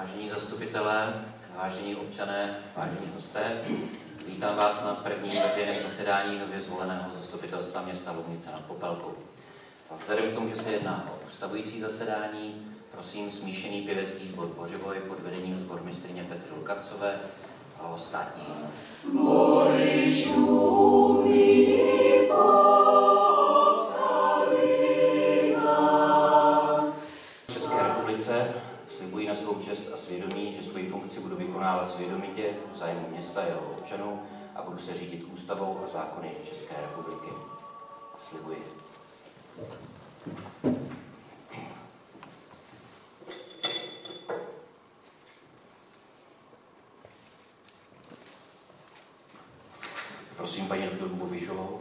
Vážení zastupitelé, vážení občané, vážení hosté, vítám vás na prvním veřejném zasedání nově zvoleného zastupitelstva města Lubnice nad Popelkou. Vzhledem k tomu, že se jedná o ustavující zasedání, prosím smíšený pěvecký sbor Bořivoj pod vedením sbormistrině Petry Lukavcové a o státní hymnu. V České republice slibuji na svou čest a svědomí, že svoji funkci budu vykonávat svědomitě v zájmu města a jeho občanů a budu se řídit ústavou a zákony České republiky. Slibuji. Prosím paní doktorku Bobišovou.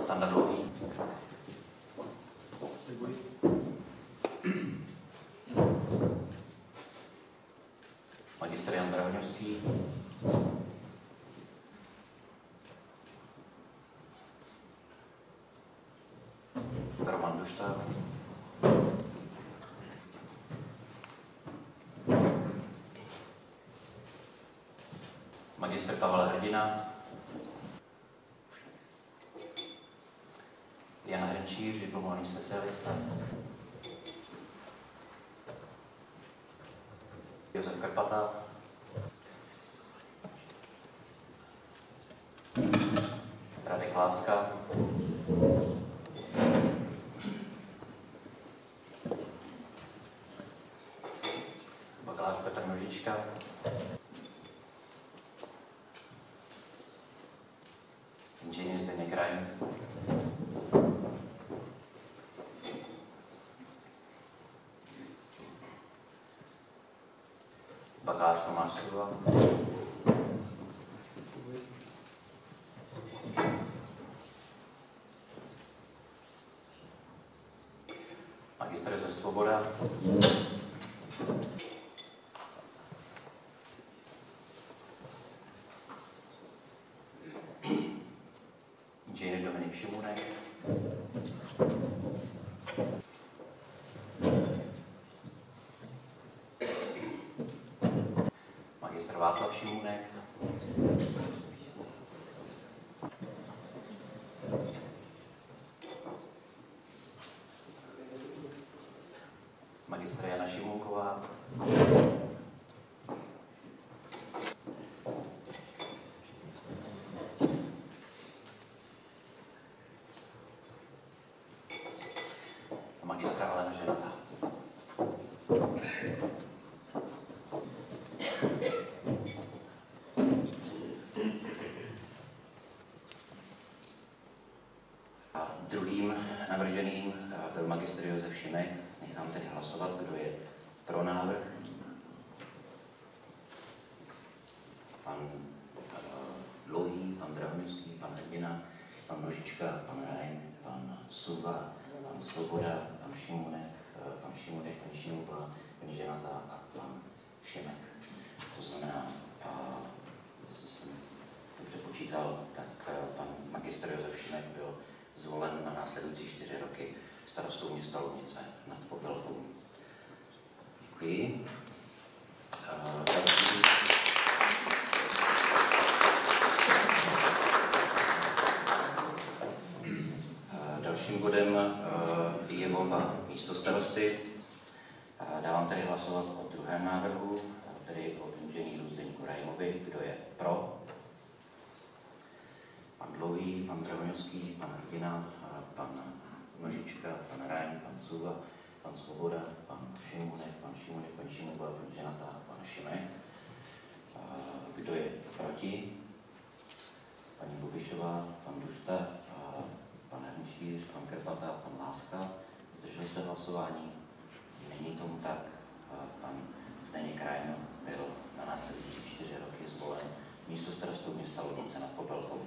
Standardový. Magistr Jan Drahoňovský. Roman Dušta. Magistr Pavel Hrdina. Jan Hrnčíř, diplomovaný specialista. Josef Karpata. Radek Láska. Bakalář Petr Nožička. Inženýr Zdeněk Rajn. Bakalář Tomáš Sluva. Magistr Josef Svoboda. Inženýr Dominik Šimunek. Magistr Václav Šimunek. Magistra Jana Šimunková. Magistra Alena Ženata. A druhým navrženým eh, byl magistr Josef Šimek. Nechám tedy hlasovat, kdo je pro návrh. Pan uh, Dlouhý, pan Drahoňovský, pan Hrdina, pan Nožička, pan Rajn, pan Suva, pan Svoboda, pan Šimunek, eh, pan Šimunek, paní Šimunková, paní Ženata a pan Šimek. To znamená, uh, jestli jsem dobře počítal, tak eh, pan magistr Josef Šimek byl zvolen na následující čtyři roky starostou města Lovnice nad Popelkou. Děkuji. Další- Dalším bodem je volba místo starosty. Dávám tedy hlasovat o druhém návrhu, tedy o inženýru Zdeňku Rajmovi. Kdo je pro? Pan Dlouhý, pan Drahoňovský, pan Hrdina, pan Nožička, pan Rajn, pan Suva, pan Svoboda, pan Šimunek, pan Šimunek, pan Šimuková, pan Ženata a pan Šimek. Eh, Kdo je proti? Paní Bobišová, pan Dušta, pan Hrnčíř, pan Krpata, pan Láska. Zdržel se hlasování? Není tomu tak. Pan Zdeněk Rajno byl na následující čtyři roky zvolen místo starostou města Lubnice nad Popelkou.